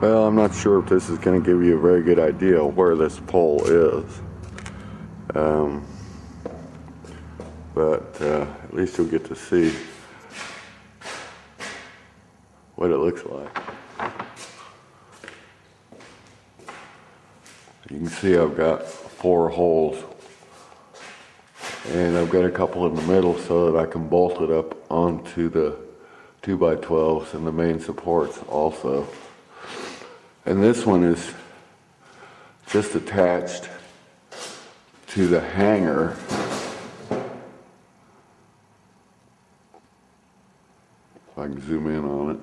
Well, I'm not sure if this is going to give you a very good idea where this pole is. Um, but uh, at least you'll get to see what it looks like. You can see I've got four holes and I've got a couple in the middle so that I can bolt it up onto the 2x12s and the main supports also. And this one is just attached to the hanger. If I can zoom in on it.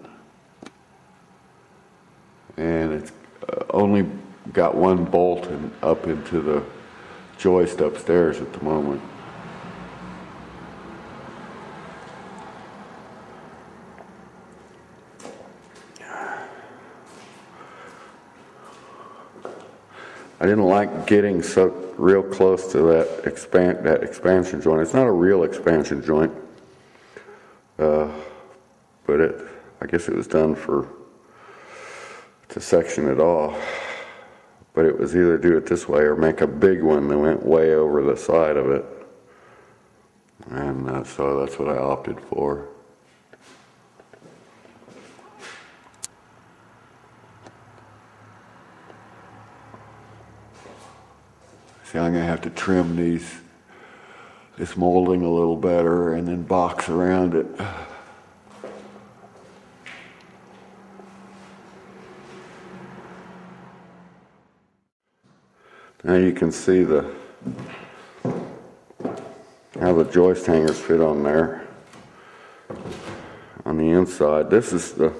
And it's uh, only got one bolt and up into the joist upstairs at the moment. I didn't like getting so real close to that expand that expansion joint. It's not a real expansion joint, uh, but it I guess it was done for to section it off. But it was either do it this way or make a big one that went way over the side of it, and uh, so that's what I opted for. See, I'm gonna have to trim these, this molding a little better and then box around it. Now you can see the, how the joist hangers fit on there. On the inside, this is the,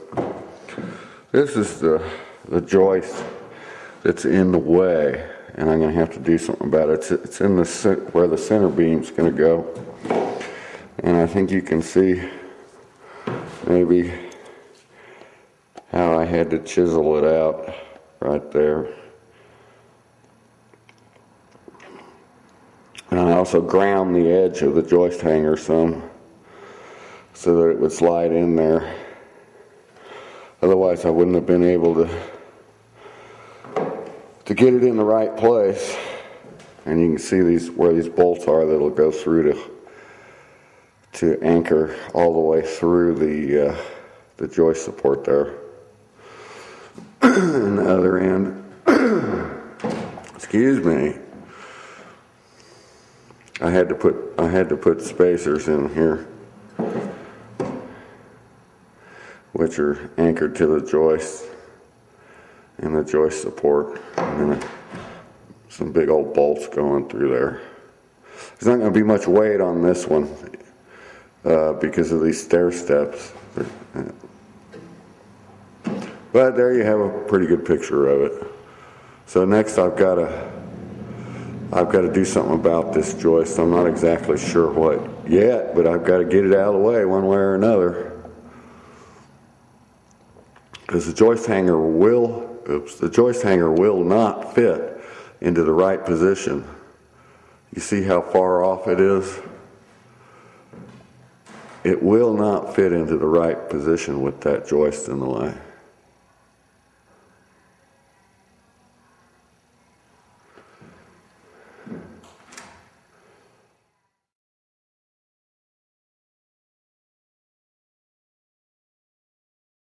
this is the, the joist that's in the way and I'm going to have to do something about it. It's, it's in the where the center beam's going to go, and I think you can see maybe how I had to chisel it out right there. And I also ground the edge of the joist hanger some so that it would slide in there. Otherwise, I wouldn't have been able to to get it in the right place. And you can see these where these bolts are that'll go through to to anchor all the way through the uh, the joist support there. and the other end, excuse me, I had to put I had to put spacers in here, which are anchored to the joist and the joist support and then some big old bolts going through there. There's not going to be much weight on this one uh, because of these stair steps. But there you have a pretty good picture of it. So next I've got to I've got to do something about this joist. I'm not exactly sure what yet, but I've got to get it out of the way one way or another. Because the joist hanger will oops, the joist hanger will not fit into the right position. You see how far off it is? It will not fit into the right position with that joist in the way.